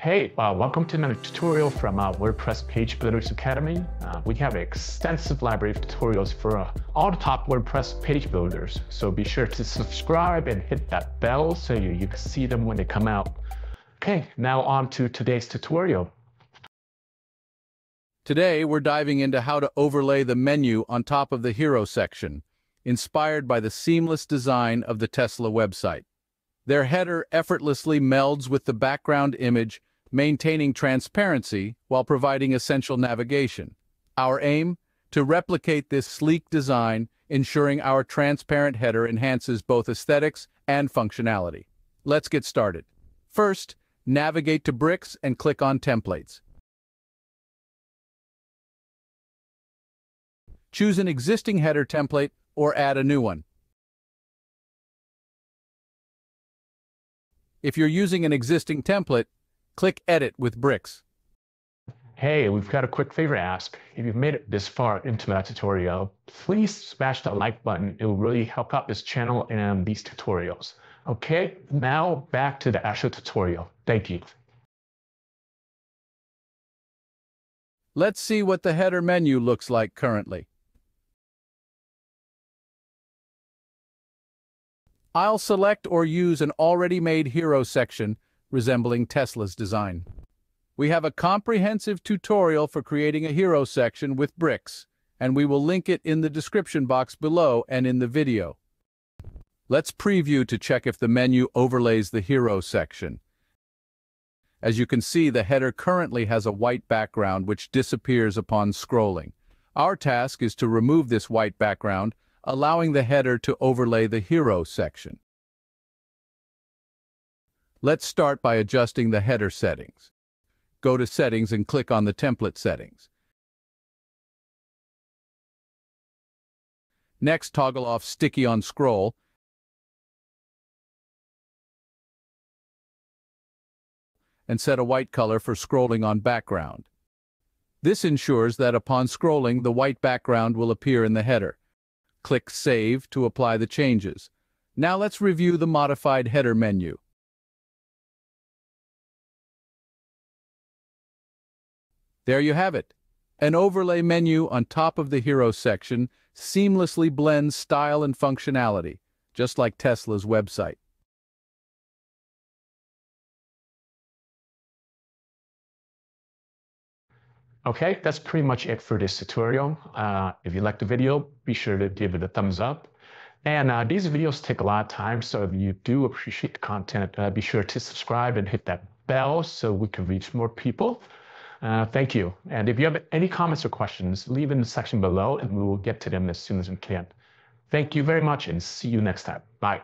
Hey, uh, welcome to another tutorial from uh, WordPress Page Builders Academy. Uh, we have an extensive library of tutorials for uh, all the top WordPress page builders. So be sure to subscribe and hit that bell so you, you can see them when they come out. Okay, now on to today's tutorial. Today, we're diving into how to overlay the menu on top of the Hero section, inspired by the seamless design of the Tesla website. Their header effortlessly melds with the background image, maintaining transparency while providing essential navigation. Our aim? To replicate this sleek design, ensuring our transparent header enhances both aesthetics and functionality. Let's get started. First, navigate to Bricks and click on Templates. Choose an existing header template or add a new one. If you're using an existing template, click Edit with Bricks. Hey, we've got a quick favor to ask. If you've made it this far into that tutorial, please smash that like button. It will really help out this channel and these tutorials. Okay, now back to the actual tutorial. Thank you. Let's see what the header menu looks like currently. I'll select or use an already made hero section resembling Tesla's design. We have a comprehensive tutorial for creating a hero section with bricks, and we will link it in the description box below and in the video. Let's preview to check if the menu overlays the hero section. As you can see, the header currently has a white background which disappears upon scrolling. Our task is to remove this white background allowing the header to overlay the Hero section. Let's start by adjusting the header settings. Go to Settings and click on the Template settings. Next, toggle off Sticky on Scroll and set a white color for scrolling on background. This ensures that upon scrolling, the white background will appear in the header. Click Save to apply the changes. Now let's review the modified header menu. There you have it. An overlay menu on top of the Hero section seamlessly blends style and functionality, just like Tesla's website. Okay, that's pretty much it for this tutorial. Uh, if you liked the video, be sure to give it a thumbs up. And uh, these videos take a lot of time, so if you do appreciate the content, uh, be sure to subscribe and hit that bell so we can reach more people. Uh, thank you. And if you have any comments or questions, leave in the section below and we will get to them as soon as we can. Thank you very much and see you next time. Bye.